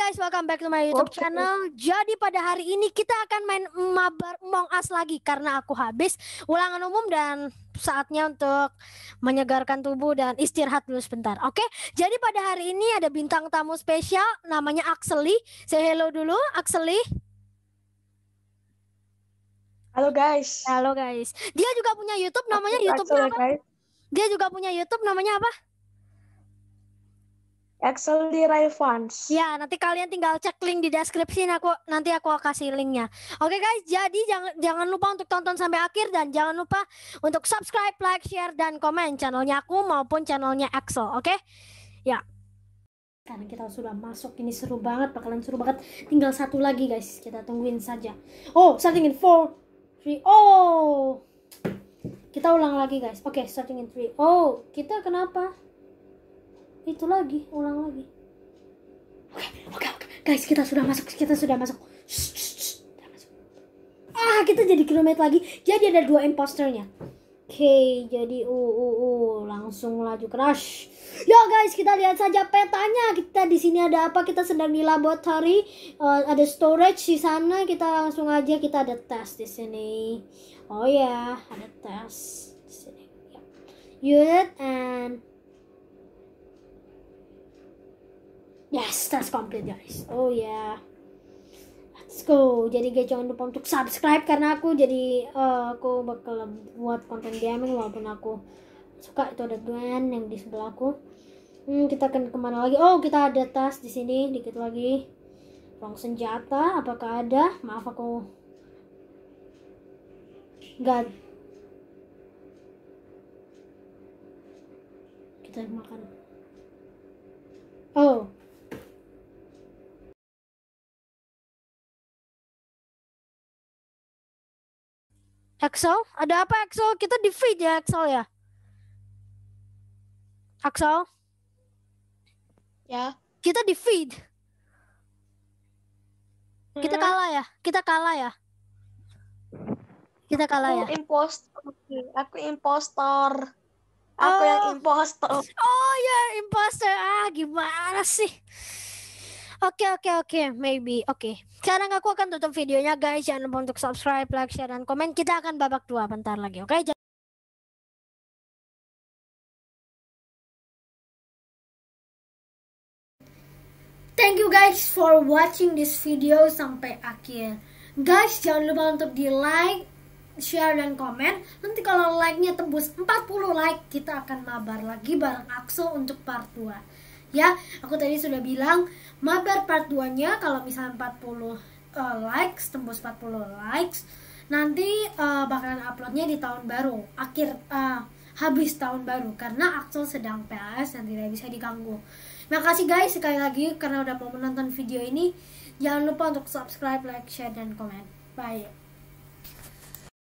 guys, welcome back to my YouTube Oke. channel. Jadi pada hari ini kita akan main mabar Among Us lagi karena aku habis ulangan umum dan saatnya untuk menyegarkan tubuh dan istirahat dulu sebentar. Oke, jadi pada hari ini ada bintang tamu spesial namanya Axeli. Say hello dulu, Axeli. Halo guys. Halo guys. Dia juga punya YouTube namanya Aku YouTube Axel apa? guys. Dia juga punya YouTube namanya apa? Axel di Rivans. Ya, nanti kalian tinggal cek link di deskripsi aku nanti aku kasih linknya. Oke guys, jadi jangan jangan lupa untuk tonton sampai akhir dan jangan lupa untuk subscribe, like, share dan komen channelnya aku maupun channelnya Axel, oke? Ya. Karena kita sudah masuk ini seru banget, bakalan seru banget. Tinggal satu lagi guys, kita tungguin saja. Oh, starting in 4 3 Oh. Kita ulang lagi guys. Oke, starting in 3. Oh, kita kenapa? Itu lagi, ulang lagi. Oke, oke, oke. Guys, kita sudah masuk, kita sudah masuk. Shh, shh, shh. Masuk. Ah, kita jadi kilometer lagi. Jadi ada dua imposternya. Oke, jadi uh, uh, uh, langsung laju crash. Yo guys, kita lihat saja petanya. Kita di sini ada apa? Kita sedang di laboratory. Eh, ada storage di sana. Kita langsung aja kita ada tes di sini. Oh ya, ada tes di sini. Yep. Unit and That's complete guys. Oh yeah. Let's go. Jadi guys jangan lupa untuk subscribe karena aku jadi eh, aku bakal buat konten gaming walaupun aku suka itu ada Gwen yang di sebelah aku. Hmm, kita akan ke mana lagi? Oh, kita ada tas di sini dikit lagi. Ruang senjata, apakah ada? Maaf aku nggak. Kita makan. Axel, ada apa Axel? Kita di feed ya Axel ya. Axel, Ya. kita di feed. Kita Hmm, kalah ya. Kita kalah ya. Kita kalah ya. Aku impostor. Aku impostor. Aku yang Oh. impostor. Oh ya, imposter. Ah, gimana sih? Oke, oke, oke. Maybe. Oke. Sekarang aku akan tutup videonya, guys. Jangan lupa untuk subscribe, like, share, dan komen. Kita akan babak dua bentar lagi, oke? Jangan- Thank you guys for watching this video sampai akhir. Guys, jangan lupa untuk di like, share dan komen. Nanti kalau like-nya tembus 40 like, kita akan mabar lagi bareng Axel untuk part 2. Ya, aku tadi sudah bilang mabar part 2-nya kalau misalnya 40 uh, likes, tembus 40 likes, nanti uh, bakalan uploadnya di tahun baru, akhir uh, habis tahun baru karena Axel sedang PLS dan tidak bisa diganggu. Makasih guys sekali lagi karena udah mau menonton video ini. Jangan lupa untuk subscribe, like, share, dan komen. Bye.